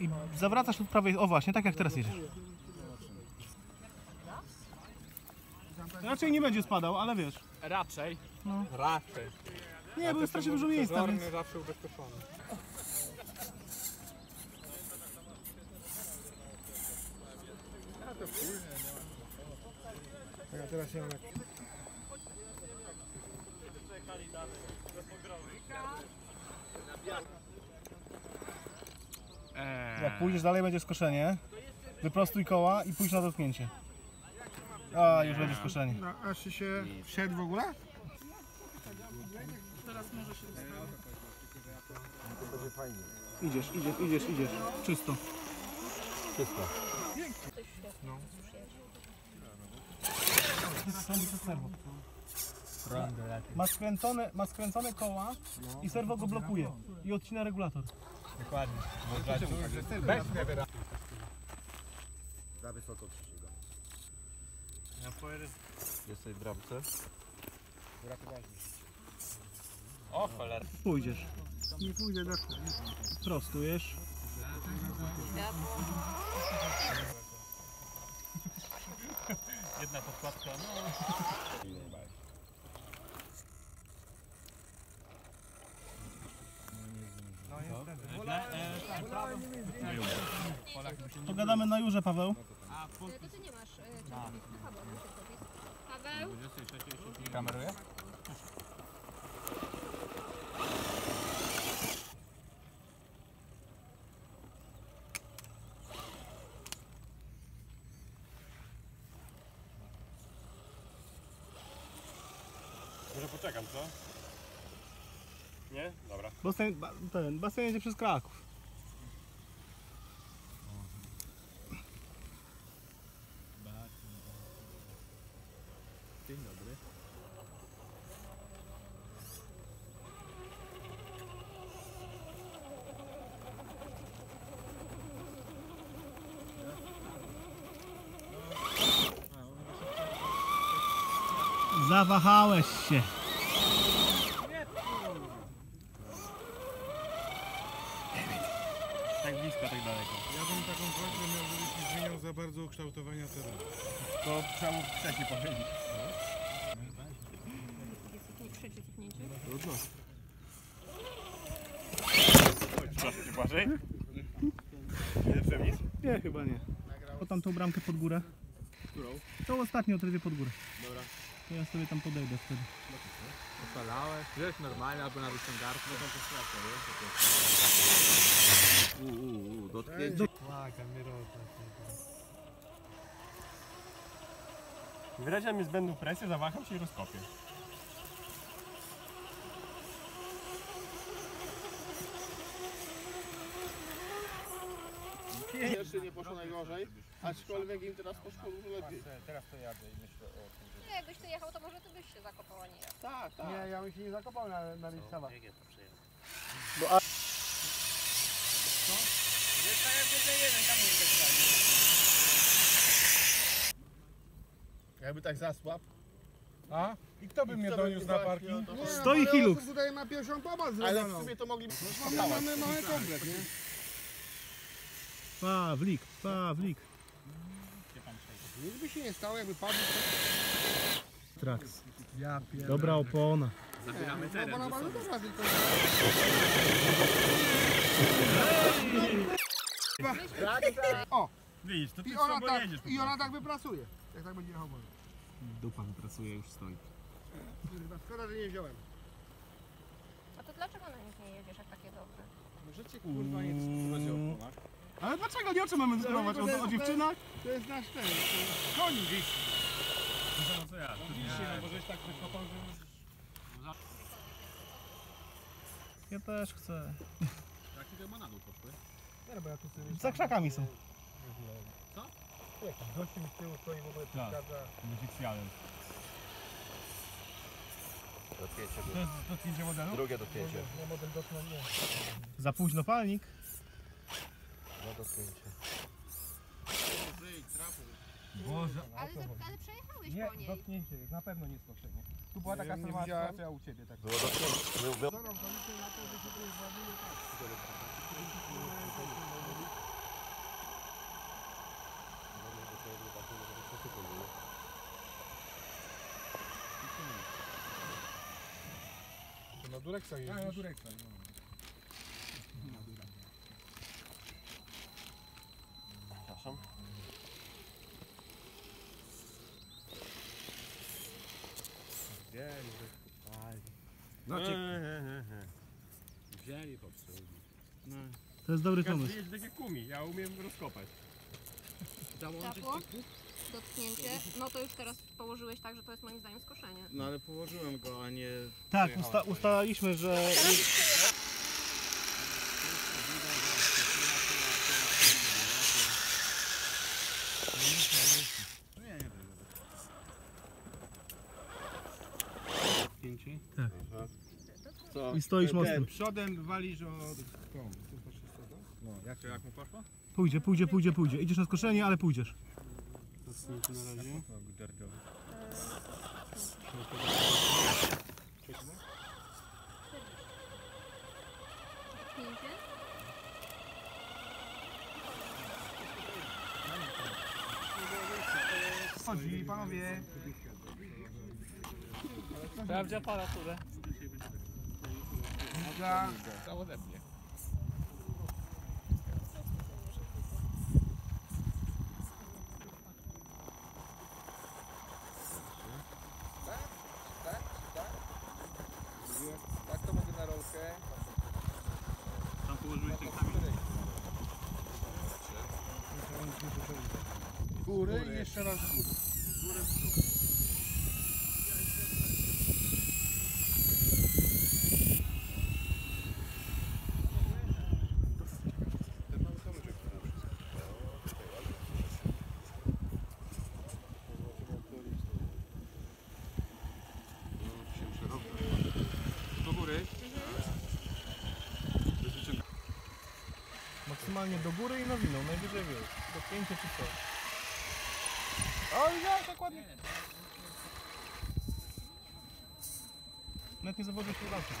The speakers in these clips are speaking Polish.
I zawracasz tu prawej, o właśnie, tak jak teraz jedziesz. Raczej nie będzie spadał, ale wiesz. Raczej. Raczej. Nie, bo jest strasznie dużo miejsca, więc... zawsze ubezpieczony. Ja teraz Jak pójdziesz dalej, będzie skoszenie. Wyprostuj koła i pójdź na dotknięcie. A, już będzie skoszenie. No, aż się wszedł w ogóle? Idziesz, idziesz, idziesz, idziesz. Czysto. Czysto. Ma skręcone, ma skręcone koła i serwo go blokuje. I odcina regulator. Dokładnie. Za wysoko Krzysiego. Jesteś w bramce? O cholera. Pójdziesz. Nie pójdę do Prostujesz. Jedna podkładka, no. Pogadamy na jurze, Paweł. To ty nie masz. y, Paweł, Paweł? Kameruje? Może poczekam, co? Nie? Dobra. Basen, ba- ten, basen jedzie przez Kraków. Zawahałeś się. Tak blisko, tak daleko. Ja bym taką prośbę miał, żebyś nie zmieniał za bardzo ukształtowania terenu. To trzeba mu wcześniej powiedzieć. Cofnięcie? Proszę cię, Błażej. Nie przewis? Nie, chyba nie. O tam tą bramkę pod górę. Którą? Tą ostatnią odrywie pod górę. Dobra. To ja sobie tam podejdę wtedy. Oszalałeś? Wiesz, normalnie, albo na wyciągarkę. No to wiesz? Uuu, dotknięcie. Wyraźnie mi zbędną presję, zawaham się i rozkopię. Pierwszy nie poszło najgorzej, aczkolwiek im teraz poszło dużo lepiej. No jakbyś ty jechał, to może ty byś się zakopał, a nie ja. Tak, tak. Nie, ja bym się nie zakopał na, na Listawa. Jakby tak zasłab. A? I kto by mnie doniósł na parking? Stoi Hilux. Tutaj ma pierwszą pomoc Ale w sumie to mogli... No, mamy, mamy komplet, nie? Pawlik, Pawlik. Nic by się nie stało, jakby padł. Trax. Dobra opona. Zabieramy teren. bo na bardzo dobra, tylko... Widzisz, to ty I ona, tak, jedziesz. I ona tak wypracuje. Jak tak będzie jechał wolno. Dupa wypracuje, już stoi. Kurwa, Szkoda, że nie wziąłem. A to dlaczego na nich nie jedziesz, jak takie dobre? Możecie kurwa nie dyskutować o? Ale dlaczego? Nie o czym mamy dyskutować? O, o dziewczynach? To jest nasz ten. Koni gdzieś. To samo co ja. Dzisiaj, możesz tak wykopał, że już... Ja też chcę. Jakie te ma na dół poszły? Za krzakami są. Gościu mi z tyłu stoi w ogóle przeszkadza. Dotknięcie To jest dotknięcie modelu? Drugie dotknięcie. Ja model dotknął nie. Za późno palnik. No dotknięcie. Boże, Ale, ale przejechałeś Nie, po niej. dotknięcie, na pewno nie skoczenie. Tu była taka sama sytuacja u Ciebie. Tak. Na Durexa jeździsz? Na Durexa. Przepraszam. No, Wzięli popsuli. To jest dobry pomysł. jest kumi, ja umiem rozkopać. Załączyć dotknięcie. No to już teraz położyłeś tak, że to jest moim zdaniem skoszenie. No ale położyłem go, a nie... Tak, usta ustalaliśmy, że Co? i stoisz mocno. Przodem walisz o tą. No, jak jak mu poszło? Pójdzie, pójdzie, pójdzie, pójdzie. Idziesz na skoszenie, ale pójdziesz. na razie. Chodzi, panowie. Sprawdź aparaturę. Uwaga. Cał ode mnie. Tak to mogę na rolkę. Tam położyłeś ten kamień. Góry i jeszcze raz góry. Maksymalnie do góry i nowiną, najwyżej wiesz. Dotknięcie czy co. O, widziałeś, jak ładnie. Nawet nie zawodzisz się dalszy.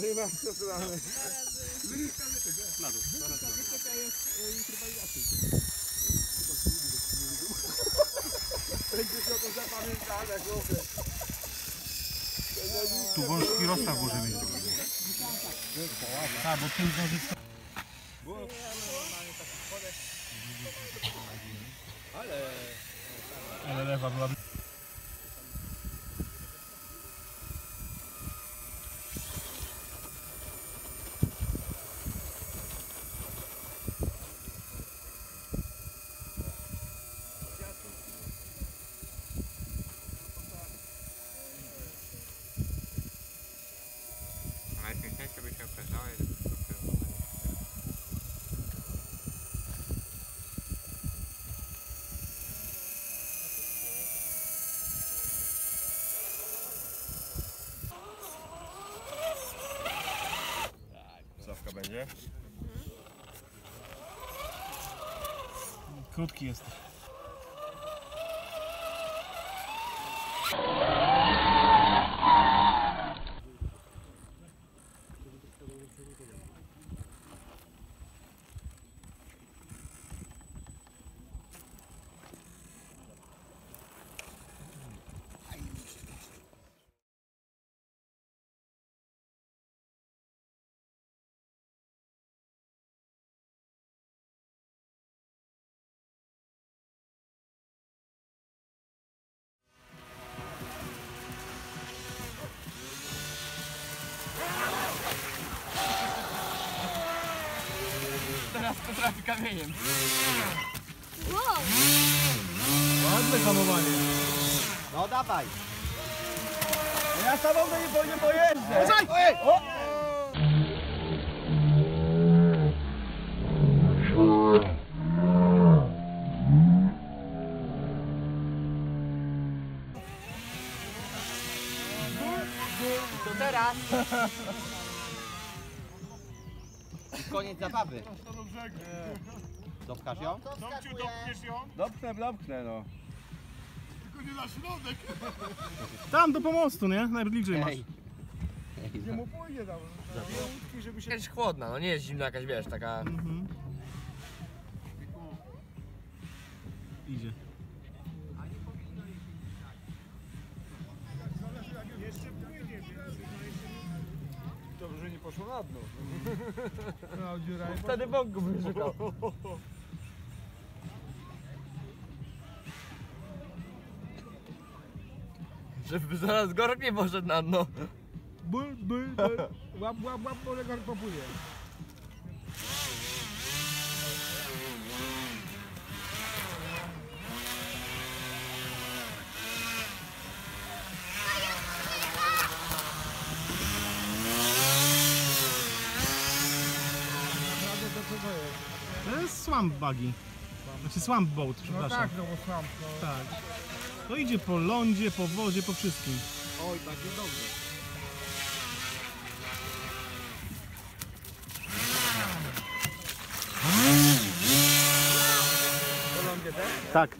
Ryba przepraszamy. Tu wąski rozstaw może mieć. Tak, bo pięć nożyc Ale lewa była. Krótki jest. Kamieniem. Wow! Ładne hamowanie. No dawaj. Ja tobą nie powinien pojeżdżać. Ej! O! Koniec zabawy. Dopchasz ją? Dopchnę, dopchnę, no. Tam do pomostu, nie? Najbliżej masz. Nie mu pójdzie tam. Jakaś chłodna, no nie jest zimna jakaś, wiesz, taka... Mhm. Idzie. Poszło na dno. No, dziura i Wtedy bąku bym szukał. Żeby zaraz gorok nie poszedł na dno. Ból, ból, ból. Łap, łap, łap, bo legar popłynie. Naprawdę to co to jest? To jest swamp buggy. Znaczy swamp boat, No przepraszam. tak, no bo sam, no. tak. To idzie po lądzie, po wodzie, po wszystkim. Oj, będzie dobrze. Tak.